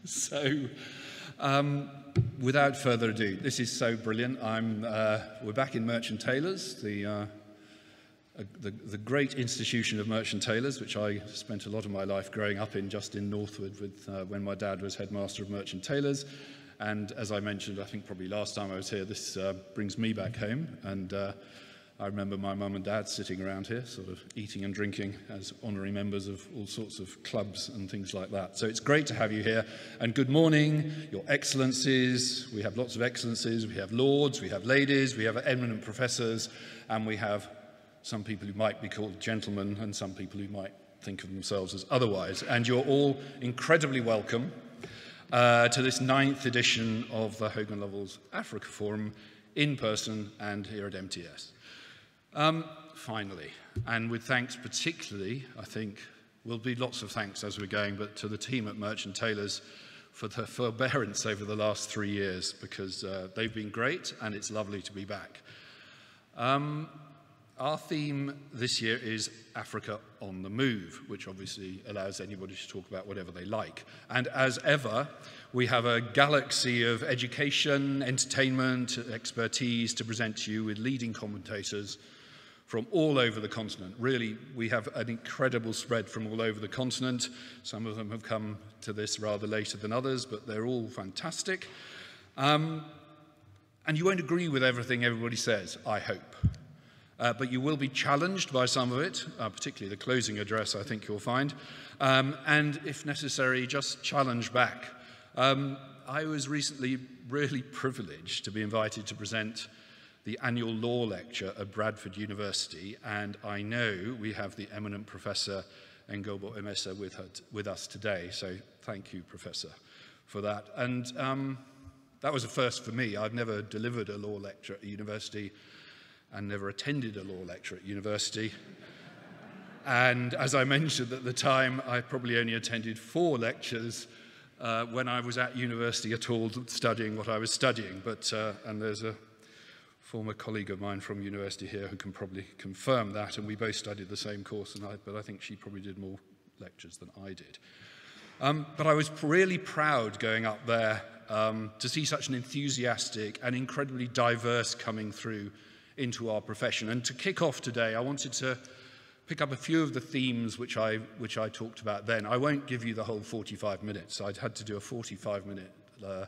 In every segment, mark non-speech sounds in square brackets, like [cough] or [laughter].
[laughs] so, um, without further ado, this is so brilliant. I'm, uh, we're back in Merchant Taylors, the, uh, the, the, great institution of Merchant Taylors, which I spent a lot of my life growing up in, just in Northwood, with, uh, when my dad was headmaster of Merchant Taylors. And as I mentioned, I think probably last time I was here, this uh, brings me back home. And uh, I remember my mum and dad sitting around here, sort of eating and drinking as honorary members of all sorts of clubs and things like that. So it's great to have you here. And good morning, Your Excellencies. We have lots of excellencies. We have lords, we have ladies, we have eminent professors, and we have some people who might be called gentlemen, and some people who might think of themselves as otherwise. And you're all incredibly welcome uh, to this ninth edition of the Hogan Lovells Africa Forum in person and here at MTS. Um, finally, and with thanks particularly, I think, will be lots of thanks as we're going, but to the team at Merchant Taylors for the forbearance over the last three years because uh, they've been great and it's lovely to be back. Um, our theme this year is Africa on the Move, which obviously allows anybody to talk about whatever they like. And as ever, we have a galaxy of education, entertainment, expertise to present to you with leading commentators from all over the continent. Really, we have an incredible spread from all over the continent. Some of them have come to this rather later than others, but they're all fantastic. Um, and you won't agree with everything everybody says, I hope. Uh, but you will be challenged by some of it, uh, particularly the closing address, I think you'll find. Um, and if necessary, just challenge back. Um, I was recently really [laughs] privileged to be invited to present the annual law lecture at Bradford University, and I know we have the eminent Professor Engobo Emeseh with, her, with us today, so thank you, Professor, for that. And um, that was a first for me. I've never delivered a law lecture at university and never attended a law lecture at university. and as I mentioned at the time, I probably only attended four lectures uh, when I was at university at all studying what I was studying. But, uh, and there's a former colleague of mine from university here who can probably confirm that, and we both studied the same course, and I, but I think she probably did more lectures than I did. Um, but I was really proud going up there um, to see such an enthusiastic and incredibly diverse coming through into our profession. And to kick off today, I wanted to pick up a few of the themes which I, which I talked about then. I won't give you the whole 45 minutes. I'd had to do a 45 minute uh,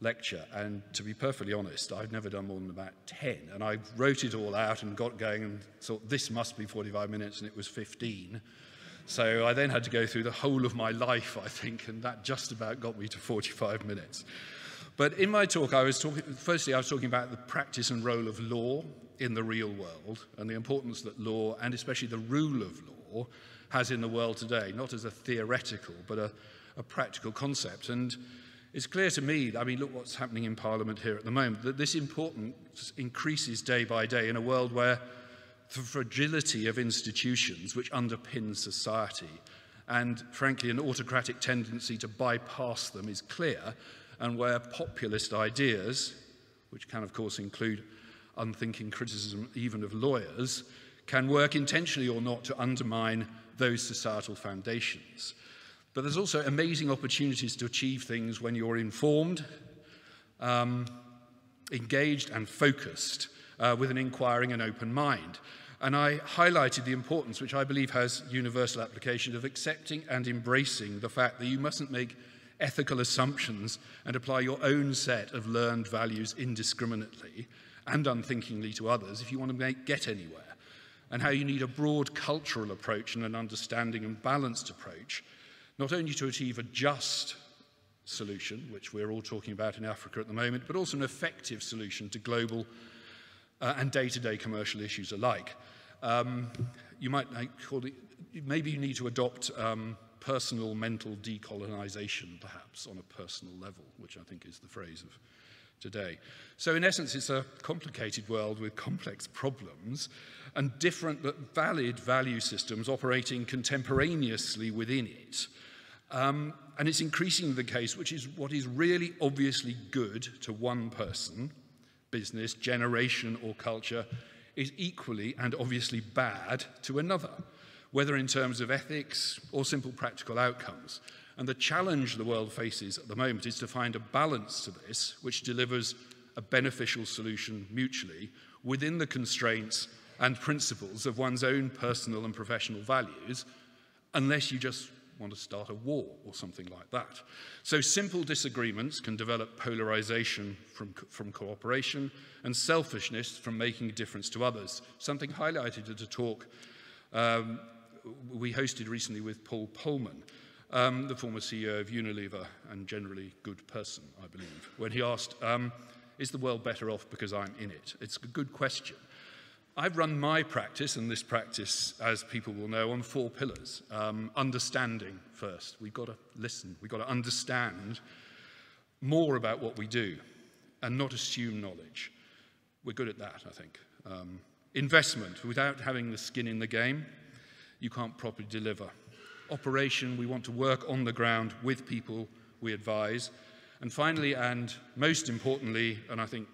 lecture. And to be perfectly honest, I've never done more than about 10. And I wrote it all out and got going and thought this must be 45 minutes, and it was 15. So I then had to go through the whole of my life, I think, and that just about got me to 45 minutes. But in my talk, I was talking, firstly, I was talking about the practice and role of law in the real world and the importance that law, and especially the rule of law, has in the world today, not as a theoretical, but a, a practical concept. And it's clear to me, I mean, look what's happening in Parliament here at the moment, that this importance increases day by day in a world where the fragility of institutions which underpin society and, frankly, an autocratic tendency to bypass them is clear, and where populist ideas, which can, of course, include unthinking criticism even of lawyers, can work intentionally or not to undermine those societal foundations. But there's also amazing opportunities to achieve things when you're informed, um, engaged, and focused uh, with an inquiring and open mind. And I highlighted the importance, which I believe has universal application, of accepting and embracing the fact that you mustn't make ethical assumptions and apply your own set of learned values indiscriminately and unthinkingly to others if you want to make, get anywhere. And how you need a broad cultural approach and an understanding and balanced approach not only to achieve a just solution, which we're all talking about in Africa at the moment, but also an effective solution to global uh, and day-to-day commercial issues alike. Um, you might call it, maybe you need to adopt um, personal mental decolonization, perhaps, on a personal level, which I think is the phrase of today. So in essence, it's a complicated world with complex problems and different but valid value systems operating contemporaneously within it. Um, and it's increasingly the case, which is what is really obviously good to one person, business, generation, or culture, is equally and obviously bad to another, whether in terms of ethics or simple practical outcomes. And the challenge the world faces at the moment is to find a balance to this which delivers a beneficial solution mutually within the constraints and principles of one's own personal and professional values, unless you just want to start a war or something like that. So simple disagreements can develop polarization from, from cooperation and selfishness from making a difference to others. Something highlighted at a talk um, we hosted recently with Paul Polman, um, the former CEO of Unilever and generally good person, I believe, when he asked, um, is the world better off because I'm in it? It's a good question. I've run my practice, and this practice, as people will know, on four pillars. Um, understanding first. We've got to listen. We've got to understand more about what we do and not assume knowledge. We're good at that, I think. Um, investment. Without having the skin in the game, you can't properly deliver. Operation. We want to work on the ground with people we advise. And finally, and most importantly, and I think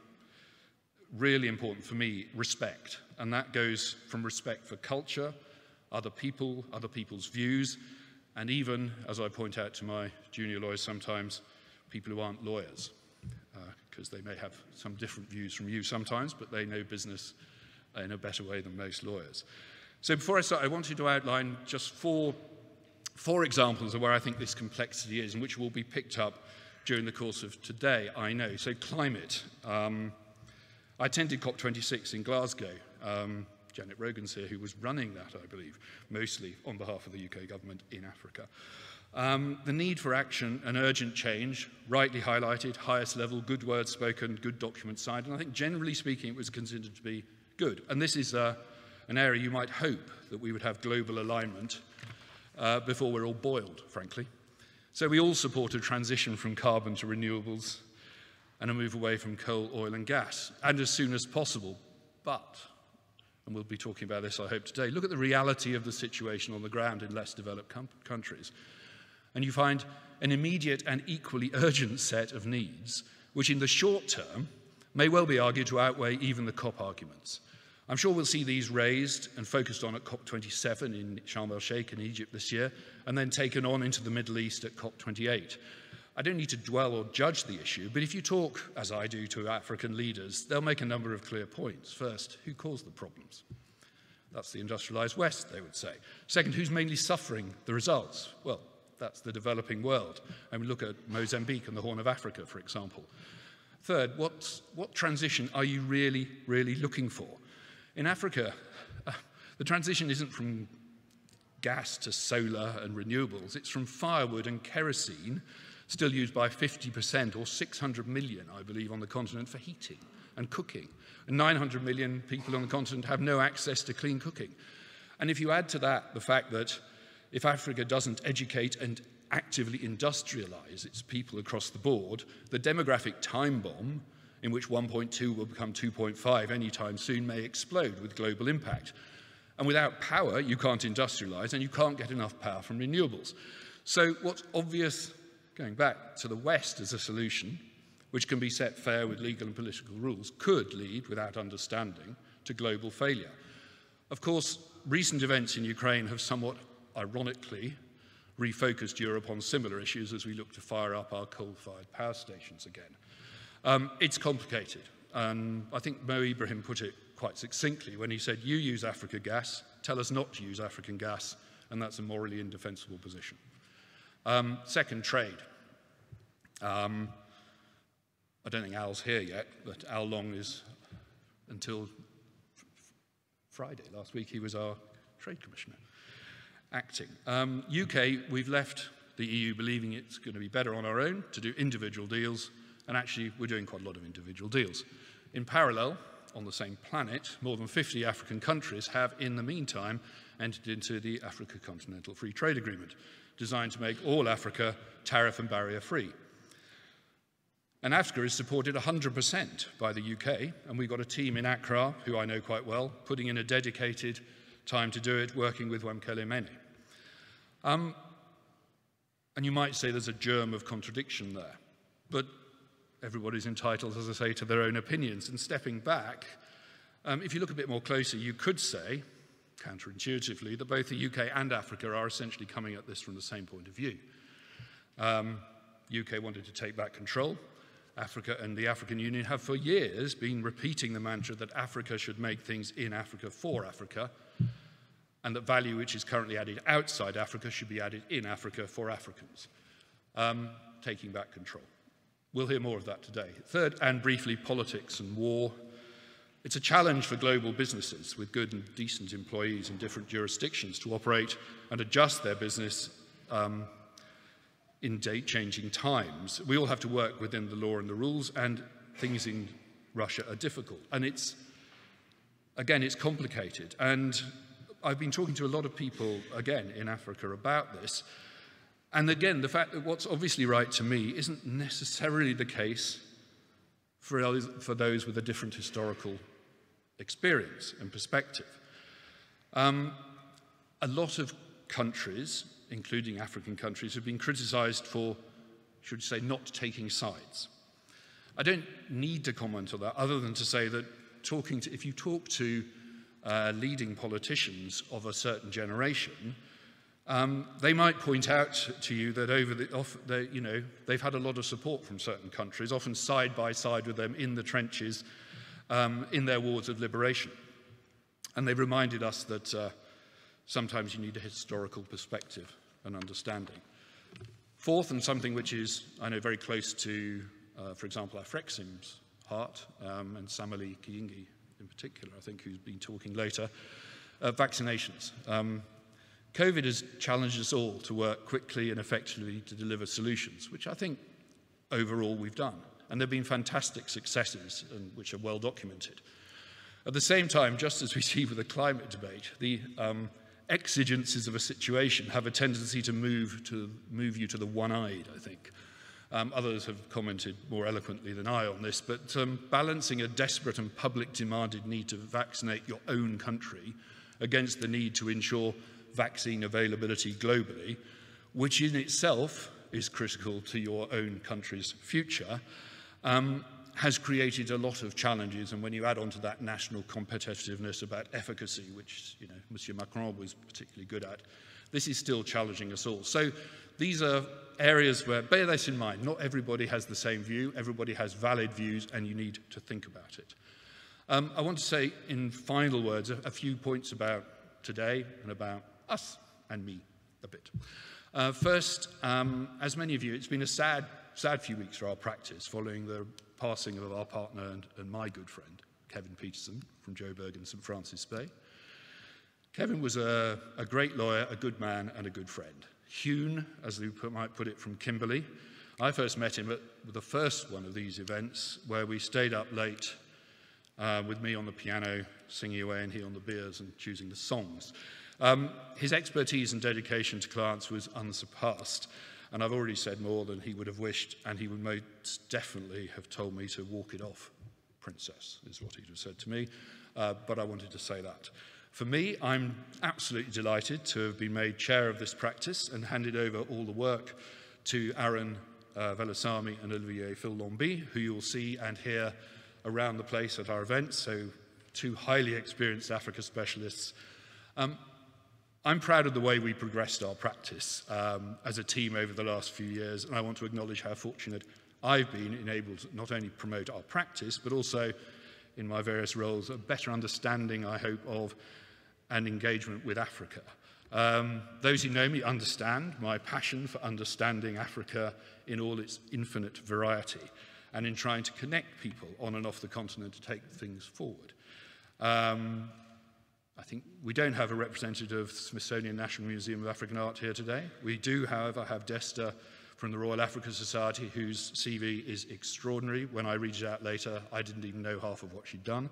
really important for me, respect. And that goes from respect for culture, other people, other people's views, and even, as I point out to my junior lawyers sometimes, people who aren't lawyers, because uh, they may have some different views from you sometimes, but they know business in a better way than most lawyers. So before I start, I wanted to outline just four, four examples of where I think this complexity is and which will be picked up during the course of today, I know. So climate. Um, I attended COP26 in Glasgow. Um, Janet Rogan's here, who was running that, I believe, mostly on behalf of the UK government in Africa. Um, the need for action and urgent change, rightly highlighted, highest level, good words spoken, good documents signed, and I think generally speaking it was considered to be good. And this is uh, an area you might hope that we would have global alignment uh, before we're all boiled, frankly. So we all support a transition from carbon to renewables and a move away from coal, oil, and gas, and as soon as possible. But, and we'll be talking about this, I hope, today, look at the reality of the situation on the ground in less developed countries. And you find an immediate and equally urgent set of needs, which in the short term may well be argued to outweigh even the COP arguments. I'm sure we'll see these raised and focused on at COP27 in Sharm el Sheikh in Egypt this year, and then taken on into the Middle East at COP28. I don't need to dwell or judge the issue, but if you talk, as I do, to African leaders, they'll make a number of clear points. First, who caused the problems? That's the industrialized West, they would say. Second, who's mainly suffering the results? Well, that's the developing world. And we look at Mozambique and the Horn of Africa, for example. Third, what, what transition are you really, really looking for? In Africa, uh, [laughs] the transition isn't from gas to solar and renewables, it's from firewood and kerosene still used by 50% or 600 million, I believe, on the continent for heating and cooking. And 900 million people on the continent have no access to clean cooking. And if you add to that the fact that if Africa doesn't educate and actively industrialize its people across the board, the demographic time bomb, in which 1.2 will become 2.5 anytime soon, may explode with global impact. And without power, you can't industrialize and you can't get enough power from renewables. So, what's obvious going back to the West as a solution, which can be set fair with legal and political rules, could lead, without understanding, to global failure. Of course, recent events in Ukraine have somewhat ironically refocused Europe on similar issues as we look to fire up our coal fired power stations again. Um, it's complicated, and I think Mo Ibrahim put it quite succinctly when he said, You use Africa gas, tell us not to use African gas, and that's a morally indefensible position. Um, second, trade. Um, I don't think Al's here yet, but Al Long is until Friday last week, he was our trade commissioner acting. Um, UK, we've left the EU believing it's going to be better on our own to do individual deals, and actually, we're doing quite a lot of individual deals. In parallel, on the same planet, more than 50 African countries have, in the meantime, entered into the Africa Continental Free Trade Agreement designed to make all Africa tariff and barrier free. And Africa is supported 100% by the UK, and we've got a team in Accra, who I know quite well, putting in a dedicated time to do it, working with Wamkele Mene. Um, and you might say there's a germ of contradiction there, but everybody's entitled, as I say, to their own opinions. And stepping back, um, if you look a bit more closely, you could say counterintuitively, that both the UK and Africa are essentially coming at this from the same point of view. Um, UK wanted to take back control. Africa and the African Union have for years been repeating the mantra that Africa should make things in Africa for Africa, and that value which is currently added outside Africa should be added in Africa for Africans, um, taking back control. We'll hear more of that today. Third, and briefly, politics and war. It's a challenge for global businesses with good and decent employees in different jurisdictions to operate and adjust their business um, in date changing times. We all have to work within the law and the rules, and things in Russia are difficult. And it's, again, it's complicated. And I've been talking to a lot of people, again, in Africa about this. And again, the fact that what's obviously right to me isn't necessarily the case for, for those with a different historical experience and perspective. Um, a lot of countries including African countries, have been criticized for, should say, not taking sides. I don't need to comment on that other than to say that talking to, if you talk to uh, leading politicians of a certain generation, um, they might point out to you that over the, off, they, you know, they've had a lot of support from certain countries, often side by side with them in the trenches um, in their wars of liberation. And they've reminded us that uh, sometimes you need a historical perspective and understanding. Fourth, and something which is, I know, very close to, uh, for example, Afrexim's heart, um, and Samali Kiyingi in particular, I think, who's been talking later, uh, vaccinations. Um, COVID has challenged us all to work quickly and effectively to deliver solutions, which I think overall we've done. And there have been fantastic successes, which are well documented. At the same time, just as we see with the climate debate, the um, exigencies of a situation have a tendency to move, to move you to the one-eyed, I think. Um, others have commented more eloquently than I on this, but um, balancing a desperate and public demanded need to vaccinate your own country against the need to ensure vaccine availability globally, which in itself is critical to your own country's future, um, has created a lot of challenges. And when you add on to that national competitiveness about efficacy, which you know, Monsieur Macron was particularly good at, this is still challenging us all. So these are areas where, bear this in mind, not everybody has the same view, everybody has valid views, and you need to think about it. Um, I want to say in final words a, a, few points about today and about us and me a bit. Uh, first, um, as many of you, it's been a sad, sad few weeks for our practice following the passing of our partner and, and my good friend, Kevin Peterson from Joburg and St Francis Bay. Kevin was a, a great lawyer, a good man, and a good friend. Hewn, as we put, might put it, from Kimberley. I first met him at the first one of these events where we stayed up late uh, with me on the piano, singing away, and he on the beers and choosing the songs. Um, his expertise and dedication to clients was unsurpassed. And I've already said more than he would have wished, and he would most definitely have told me to walk it off, princess, is what he'd have said to me. Uh, but I wanted to say that. For me, I'm absolutely delighted to have been made chair of this practice and handed over all the work to Aaron uh, Velasami and Olivier Phil-Lambie, who you'll see and hear around the place at our events, so two highly experienced Africa specialists. Um, I'm proud of the way we progressed our practice um, as a team over the last few years, and I want to acknowledge how fortunate I've been enabled to not only promote our practice, but also in my various roles, a better understanding, I hope, of and engagement with Africa. Um, those who know me understand my passion for understanding Africa in all its infinite variety and in trying to connect people on and off the continent to take things forward. Um, I think we don't have a representative of the Smithsonian National Museum of African Art here today. We do, however, have Desta from the Royal African Society, whose CV is extraordinary. When I read it out later, I didn't even know half of what she'd done.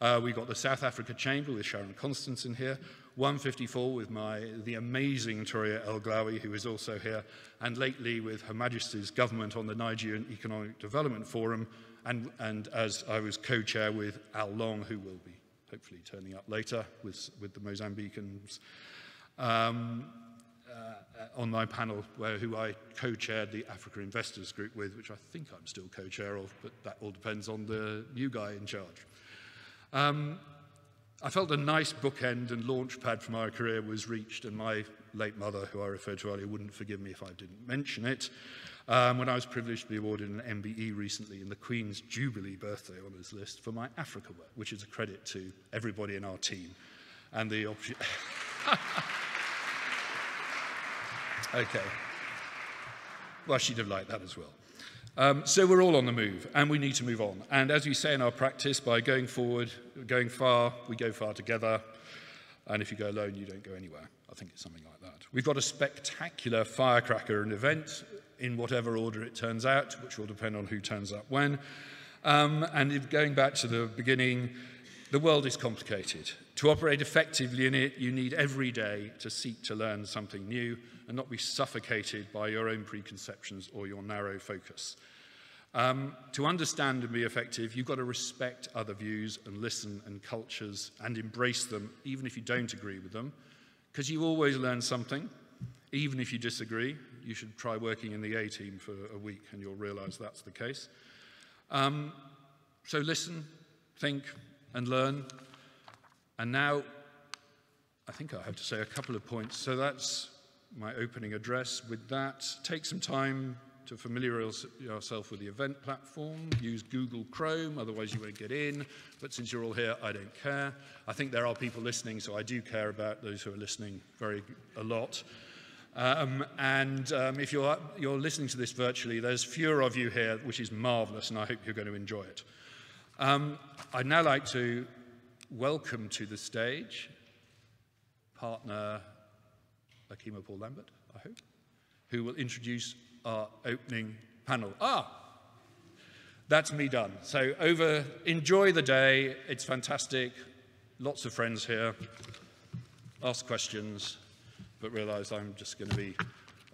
Uh, we got the South Africa Chamber with Sharon Constancon here, 154 with my, the amazing Toria El Glaoui, who is also here, and lately with Her Majesty's government on the Nigerian Economic Development Forum, and, and as I was co-chair with Al Long, who will be hopefully turning up later with, with the Mozambicans. Um, uh, on my panel, where, who I co-chaired the Africa Investors Group with, which I think I'm still co-chair of, but that all depends on the new guy in charge. Um, I felt a nice bookend and launch pad for my career was reached, and my late mother, who I referred to earlier, wouldn't forgive me if I didn't mention it. Um, when I was privileged to be awarded an MBE recently in the Queen's Jubilee birthday honours list for my Africa work, which is a credit to everybody in our team and the opportunity. [laughs] okay. Well, she'd have liked that as well. Um, so we're all on the move, and we need to move on. And as we say in our practice, by going forward, going far, we go far together. And if you go alone, you don't go anywhere. I think it's something like that. We've got a spectacular firecracker and event in whatever order it turns out, which will depend on who turns up when. Um, and if going back to the beginning, the world is complicated. To operate effectively in it, you need every day to seek to learn something new and not be suffocated by your own preconceptions or your narrow focus. Um, to understand and be effective, you've got to respect other views and listen and cultures and embrace them, even if you don't agree with them, because you always learn something, even if you disagree. You should try working in the A team for a week and you'll realize that's the case. Um, so listen, think, and learn. And now, I think I have to say a couple of points. So that's my opening address. With that, take some time to familiarize yourself with the event platform. Use Google Chrome, otherwise you won't get in. But since you're all here, I don't care. I think there are people listening, so I do care about those who are listening very a lot. Um, and um, if you're, you're listening to this virtually, there's fewer of you here, which is marvelous, and I hope you're going to enjoy it. Um, I'd now like to welcome to the stage partner Akima Paul Lambert, I hope, who will introduce our opening panel. Ah, that's me done. So over, enjoy the day. It's fantastic. Lots of friends here. Ask questions, but realize I'm just going to be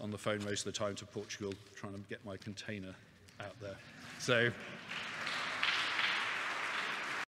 on the phone most of the time to Portugal trying to get my container out there. So